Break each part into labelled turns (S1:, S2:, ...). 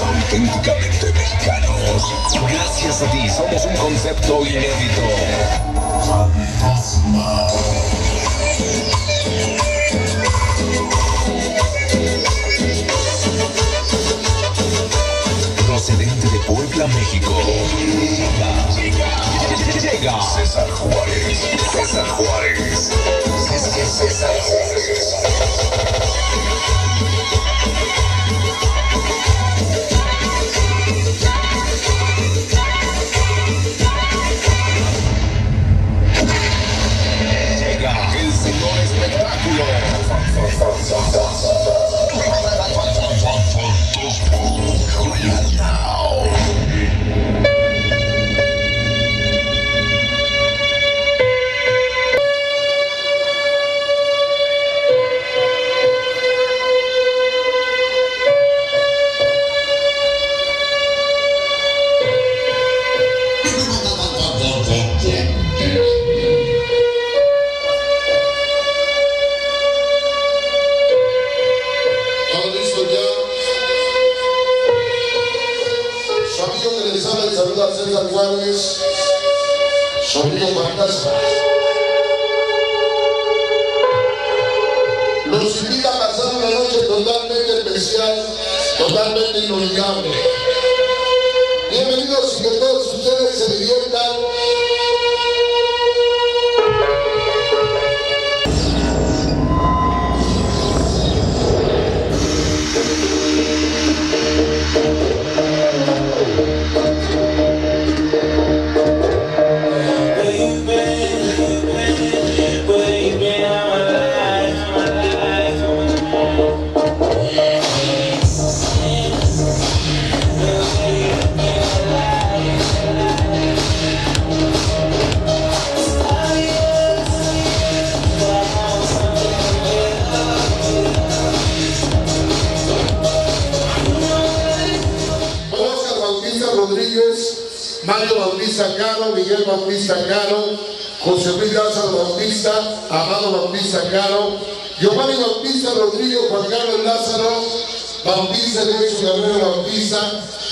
S1: auténticamente mexicanos. Gracias a ti somos un concepto inédito. Fantasma. Procedente de Puebla, México.
S2: Habla y saluda a César Juárez, su amigo fantasma. Los invita a pasar una noche totalmente especial, totalmente inolvidable. Bienvenidos y que todos Mario Bautista Caro, Miguel Bautista Caro, José Luis Lázaro Bautista, Amado Bautista Caro, Giovanni Bautista Rodríguez, Juan Carlos Lázaro, Bautista Luis Gabriel Bautista,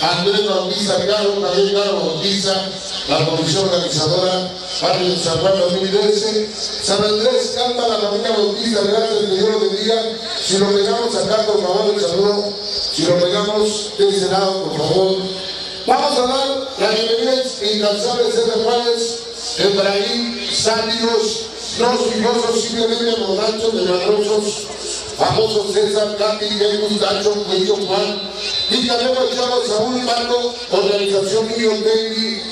S2: Andrés Bautista Caro, Javier Caro Bautista, la comisión organizadora, Barrio de San Juan 2013, San Andrés Calma, la familia Bautista, gracias que Dios lo bendiga. Si lo pegamos acá, por favor, el saludo. Si lo pegamos de ese lado, por favor. Vamos a dar la bienvenida incansable de César Juárez, Efraín, Sátiros, no fijosos, simplemente borrachos, desmadrosos, famosos César, Katy, Jesús, Dacho, Cuello, Juan, y también los chavos Saúl Mando, Organización Mío, Baby,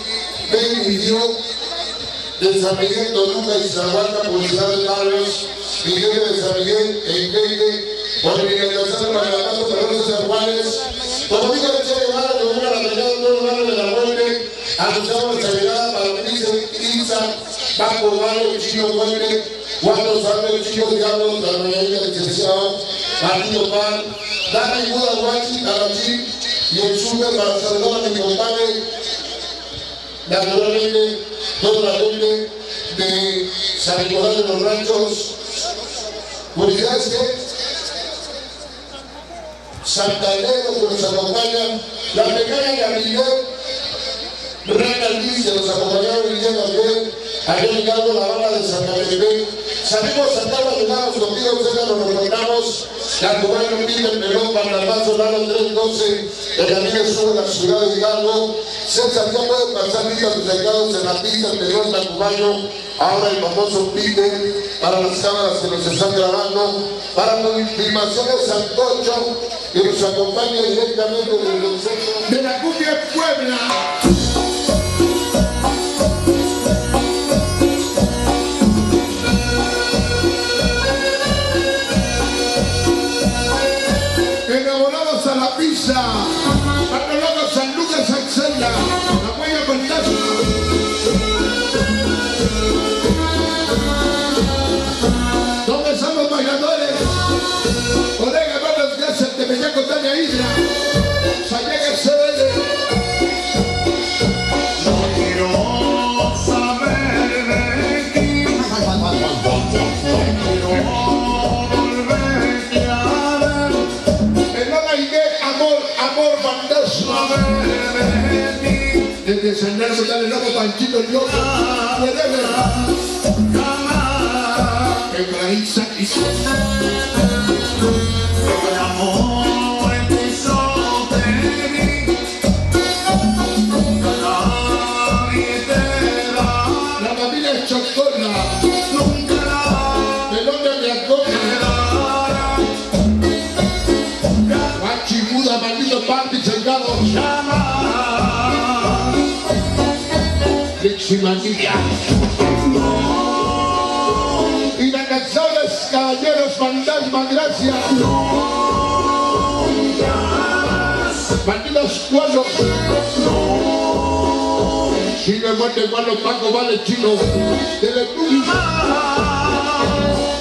S2: Baby Dio, de San Miguel, Toluca y Zahualca, Publicidad de Barrios, Miguel de San Miguel, por mi organización para la Casa Pedro César Juárez, como dijo el Che Guevara, que una la todos los barrios de la muerte, anunciamos nuestra llegada para los Isa, Paco Barrio, Chino Mueble, Juan Sánchez, Chino Diablo, la mañana licenciado, Martino Pan, Dana y Buda Guachi, Carachín, y el súper para saludar a mi compadre, naturalmente toda la gente de San Nicolás de los Ranchos, unidades que Santa Elena que nos acompañan, la pequeña de Amiguel, Reina Luis que nos acompañaron el día de ayer, ayer llegando la banda de Santa Bebé, salimos a de Lagos, contigo ustedes nos encontramos, la cubana Pita, el Pelón, Barnabás, Lalo 312, el amigo sur de la ciudad de Hidalgo, César, ya pueden pasar listas tus recados en la pista, el Pelón, Tacubayo, ahora el famoso Pite, para las cámaras que nos están grabando, para filmaciones Santocho, que nos acompaña directamente desde el centro.
S3: de la cumbia Puebla. A la pizza, Patologos San Lucas Axela, la huella fantasma. Fantasma.
S4: Saber de ti.
S3: Desde San Nardo, dale loco, Panchito el loco. Whatever.
S4: Jamás.
S3: Efraín Sánchez.
S4: El amor
S3: Liximanía. Inalcanzables caballeros, fantasma, gracias. Malditos cuadros. Si me muerte igual Paco vale chino. Teletubbies.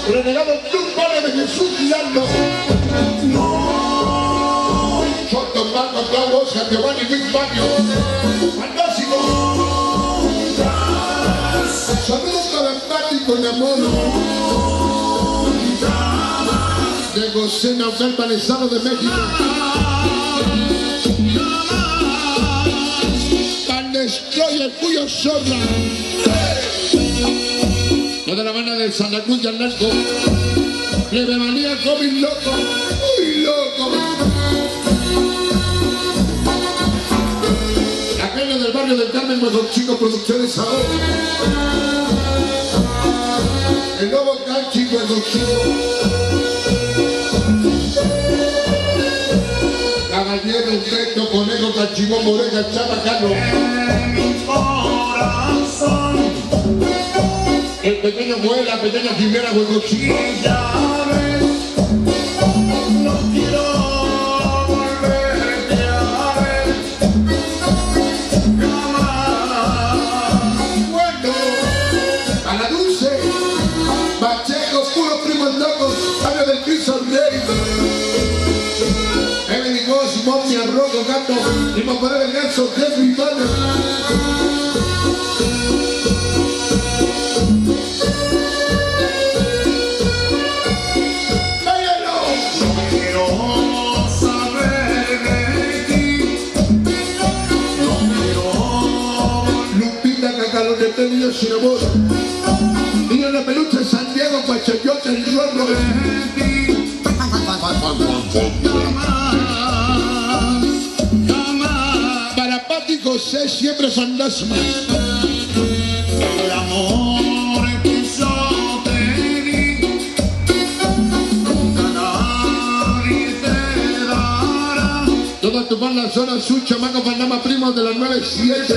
S3: Renegado Club Vale de Jesús Girando. Soto Marco, Claudio, Oscar, Giovanni, Big Baño. Saludos calamtáticos de mono. De José Naufel Palesano de México. Pan Destroyer, cuyo sobra. Lo de la banda de Santa Cruz y Arnasco. Plebe manía, cómic loco. Muy Aquello del Carmen, Mejor Chico Producciones ahora. El nuevo canchi, Mejor Chico. Caballero, Teto, Conejo, Cachimón, Morega, Chapa, Carlos.
S4: En mi corazón
S3: El pequeño Joel, la pequeña Jimena, Mejor Chico.
S4: Y
S3: para poner el ganso, Jeffrey. José, siempre fantasma.
S4: El amor que yo te di, nunca nadie te dará,
S3: Toda tu banda, zona sur, chamaco, Panamá, primo de las 9-7.
S4: te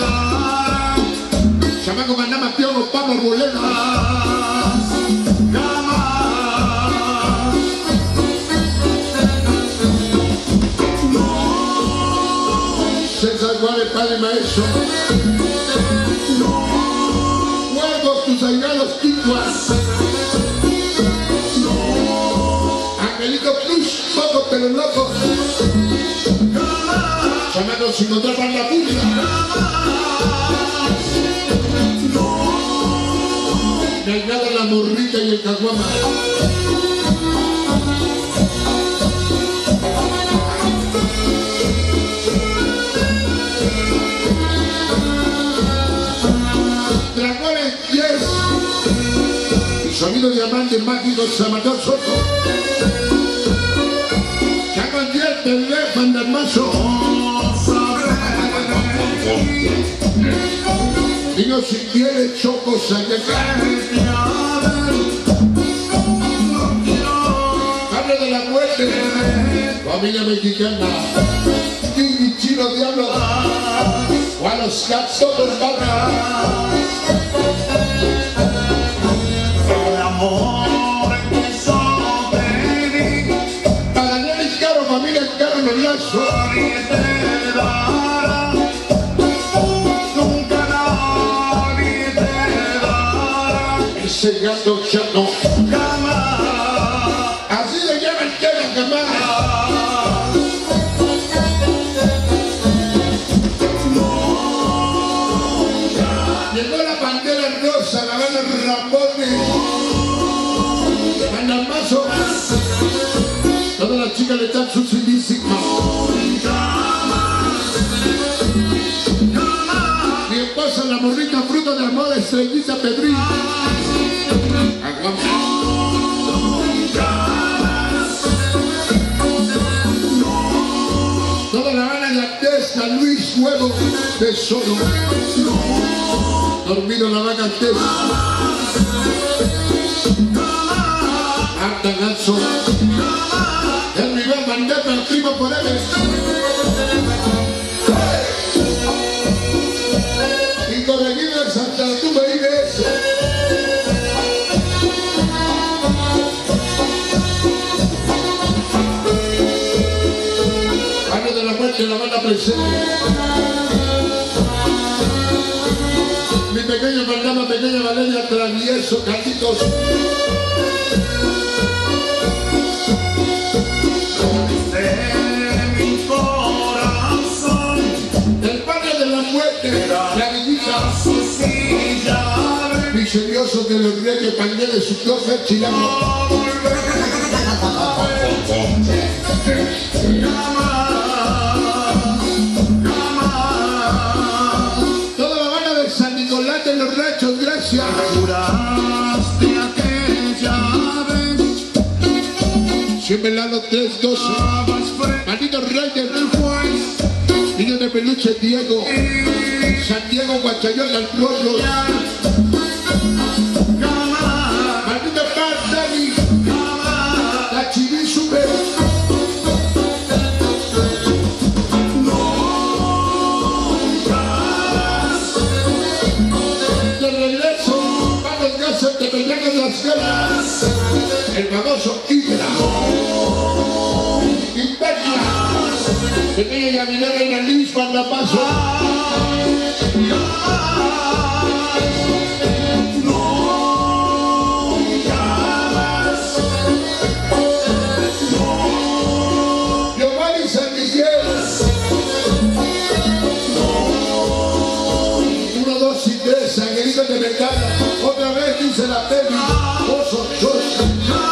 S4: dará.
S3: Chamaco, Panamá, Piojo, Pablo, Rolena. Maestro. Huevos, tus aigalos, ticuas. Angelito Plus, poco pero loco. Chamaco, sin para la pública. Delgado la morrita y el caguama. Sonido diamante mágico Salvador Soto. Chaco 10, bebé, fantasmazo. Niño si quiere choco, saque Habla de la muerte. Familia mexicana. King Chino Diablo. Juan los Cats, todos barra.
S4: enseñando chano. Así le llaman chano
S3: jamás. Llegó la
S4: bandera
S3: rosa, la van a rambones. Manamazo. Todas las chicas le están sucedísimas. Artesa. Marta Ganso. El nivel mandata al primo él. Y de la muerte la banda presente. Mi pequeña Valeria, travieso, Carlitos.
S4: de mi corazón,
S3: El padre de la muerte, la
S4: silla
S3: Miserioso que los reyes su closet. Lado 312.
S4: estabas frente
S3: Maldito Reyes, niño de peluche Diego. San Diego, Guachayón, al El famoso Hidra. Imperia. Pequeña llaminera en el Liz la paso. Otra vez dice la peli. Oso, dos. Marcóme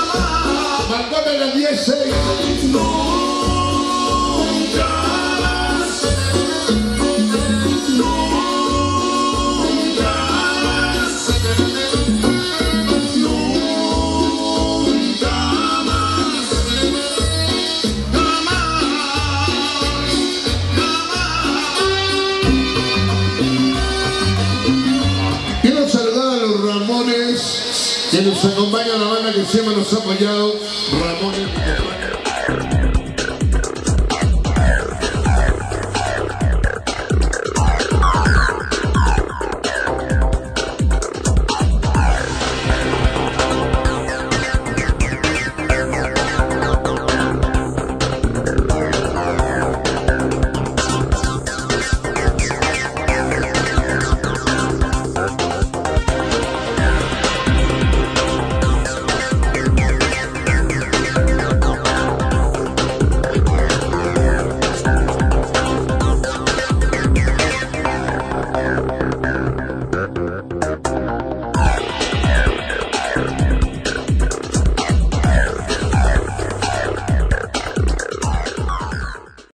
S3: nos acompañan, la banda que siempre nos ha apoyado. Compadre.